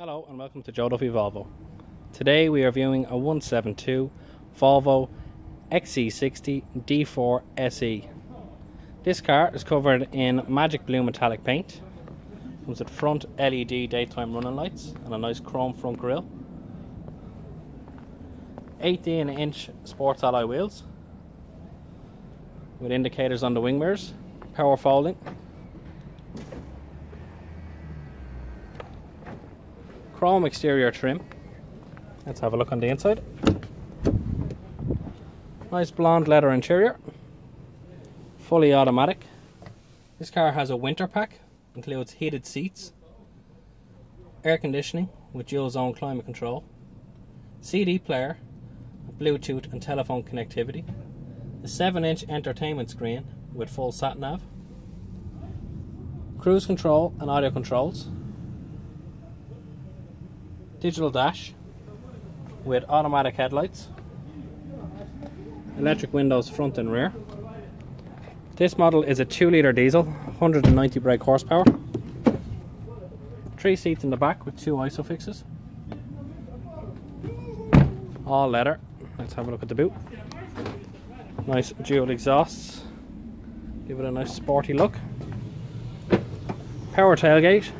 Hello and welcome to Joe Duffy Volvo. Today we are viewing a 172 Volvo XC60 D4 SE. This car is covered in magic blue metallic paint. Comes with front LED daytime running lights and a nice chrome front grille. 18 inch sports alloy wheels with indicators on the wing mirrors, power folding chrome exterior trim. Let's have a look on the inside. Nice blonde leather interior. Fully automatic. This car has a winter pack, includes heated seats, air conditioning with dual zone climate control, CD player, Bluetooth and telephone connectivity, a 7 inch entertainment screen with full sat nav, cruise control and audio controls, digital dash with automatic headlights, electric windows front and rear. This model is a 2 litre diesel, 190 brake horsepower. Three seats in the back with two isofixes. All leather. Let's have a look at the boot. Nice dual exhausts. Give it a nice sporty look. Power tailgate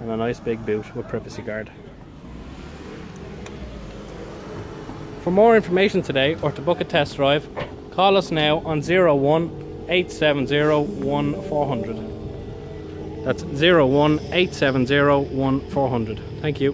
and a nice big boot with privacy guard. For more information today or to book a test drive, call us now on 01 870 1400. That's 01 870 1400. Thank you.